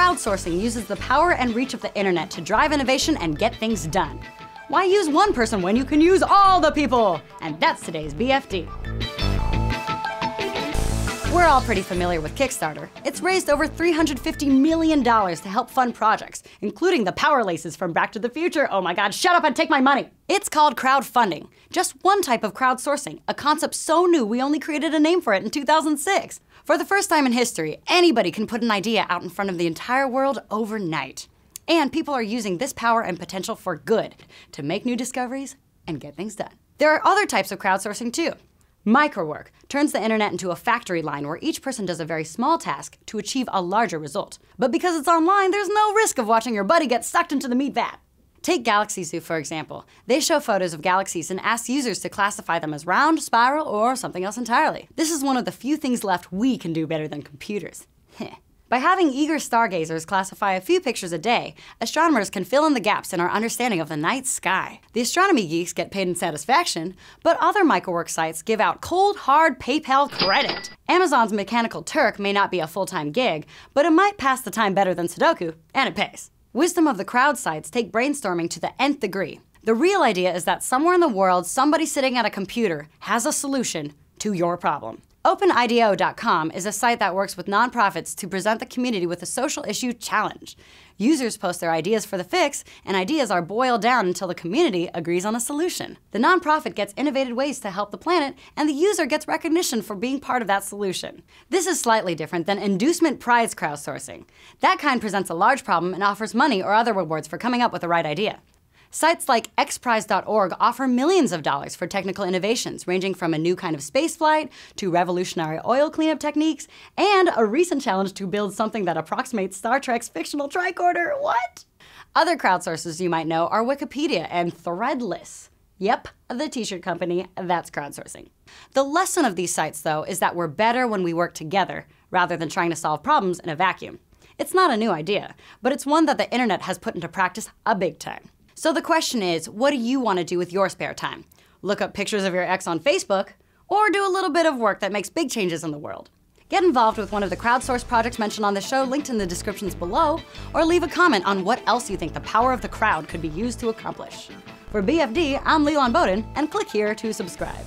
Crowdsourcing uses the power and reach of the internet to drive innovation and get things done. Why use one person when you can use all the people? And that's today's BFD. We're all pretty familiar with Kickstarter. It's raised over $350 million to help fund projects, including the Power Laces from Back to the Future. Oh my god, shut up and take my money! It's called crowdfunding, just one type of crowdsourcing, a concept so new we only created a name for it in 2006. For the first time in history, anybody can put an idea out in front of the entire world overnight. And people are using this power and potential for good to make new discoveries and get things done. There are other types of crowdsourcing too. Microwork turns the internet into a factory line where each person does a very small task to achieve a larger result. But because it's online, there's no risk of watching your buddy get sucked into the meat vat. Take Galaxy Zoo, for example. They show photos of galaxies and ask users to classify them as round, spiral, or something else entirely. This is one of the few things left we can do better than computers. By having eager stargazers classify a few pictures a day, astronomers can fill in the gaps in our understanding of the night sky. The astronomy geeks get paid in satisfaction, but other microwork sites give out cold, hard PayPal credit. Amazon's Mechanical Turk may not be a full-time gig, but it might pass the time better than Sudoku, and it pays. Wisdom of the crowd sites take brainstorming to the nth degree. The real idea is that somewhere in the world, somebody sitting at a computer has a solution to your problem. OpenIDEO.com is a site that works with nonprofits to present the community with a social issue challenge. Users post their ideas for the fix, and ideas are boiled down until the community agrees on a solution. The nonprofit gets innovative ways to help the planet, and the user gets recognition for being part of that solution. This is slightly different than inducement prize crowdsourcing. That kind presents a large problem and offers money or other rewards for coming up with the right idea. Sites like xprize.org offer millions of dollars for technical innovations, ranging from a new kind of spaceflight to revolutionary oil cleanup techniques, and a recent challenge to build something that approximates Star Trek's fictional tricorder. What? Other crowdsources you might know are Wikipedia and Threadless. Yep, the t shirt company, that's crowdsourcing. The lesson of these sites, though, is that we're better when we work together rather than trying to solve problems in a vacuum. It's not a new idea, but it's one that the internet has put into practice a big time. So the question is, what do you want to do with your spare time? Look up pictures of your ex on Facebook, or do a little bit of work that makes big changes in the world? Get involved with one of the crowdsourced projects mentioned on the show, linked in the descriptions below, or leave a comment on what else you think the power of the crowd could be used to accomplish. For BFD, I'm Lilan Bowden, and click here to subscribe.